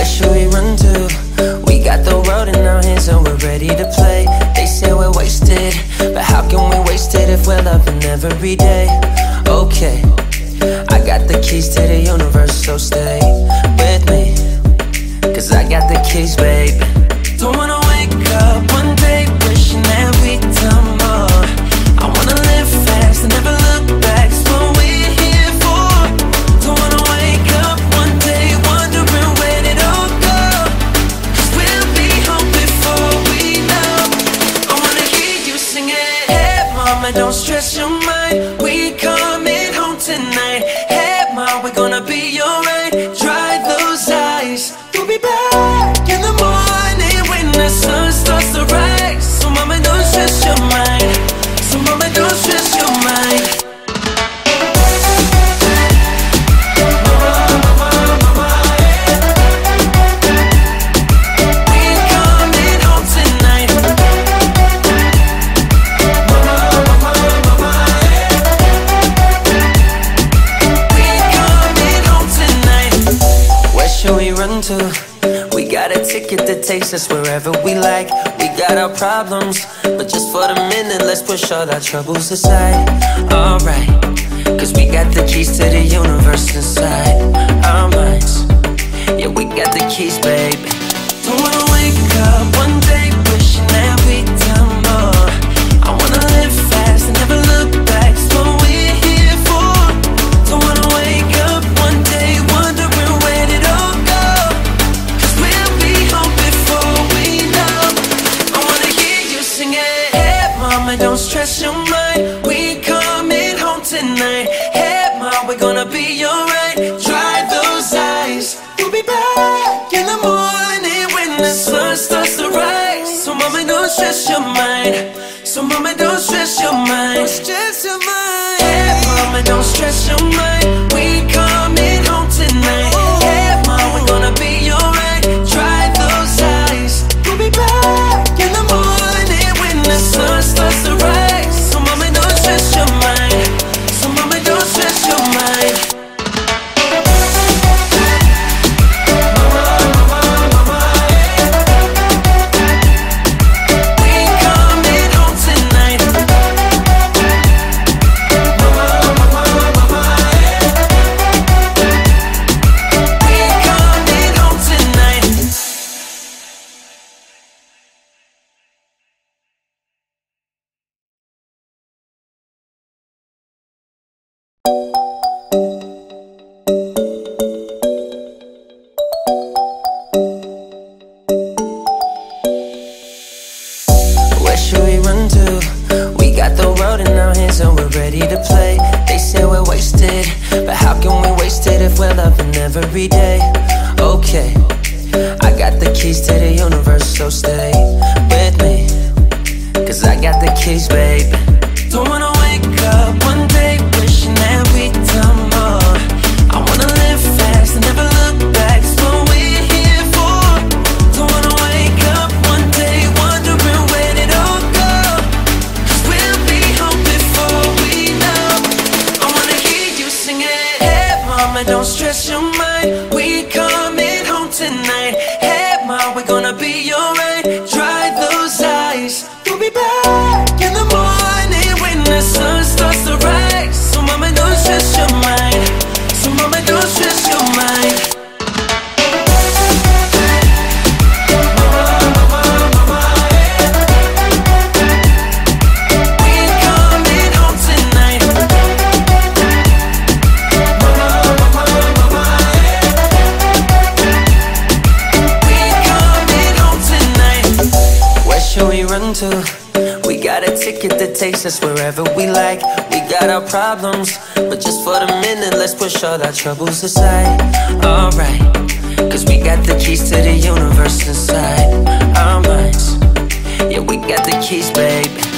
where should we run to? We got the world in our hands and we're ready to play They say we're wasted, but how can we waste it if we're loving every day? Okay, I got the keys to the universe, so stay with me Cause I got the keys, babe Don't wanna takes us wherever we like. We got our problems, but just for the minute, let's push all our troubles aside. Alright, cause we got the keys to the universe inside our minds. Yeah, we got the keys, baby. Don't wanna wake up one day be alright. Dry those eyes. We'll be back in the morning when the sun starts to rise. So, mama, don't stress your mind. So, mama, don't stress your mind. Where should we run to? We got the world in our hands and we're ready to play. They say we're wasted, but how can we waste it if we're loving every day? Okay, I got the keys to the universe, so stay with me. Cause I got the keys, babe. To? We got a ticket that takes us wherever we like. We got our problems, but just for the minute, let's push all our troubles aside. Alright, cause we got the keys to the universe inside our minds. Yeah, we got the keys, baby.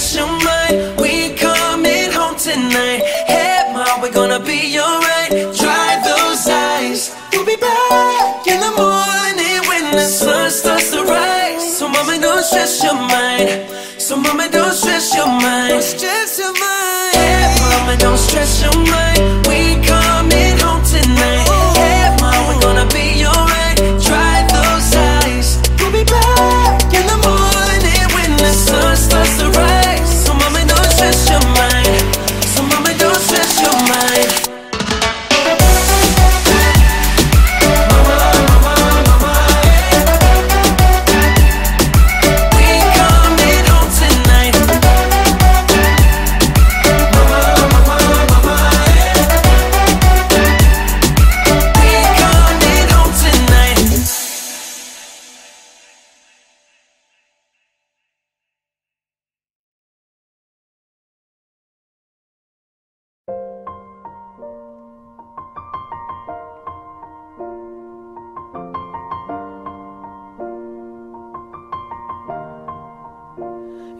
Stress your mind. We coming home tonight. Hey, mom, we're gonna be alright. Dry those eyes. We'll be back in the morning when the sun starts to rise. So, mama, don't stress your mind. So, mama, don't stress your mind. Don't stress your mind. Hey, mama, don't stress your mind. We come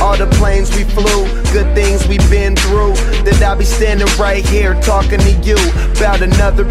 All the planes we flew, good things we've been through. That I'll be standing right here talking to you about another.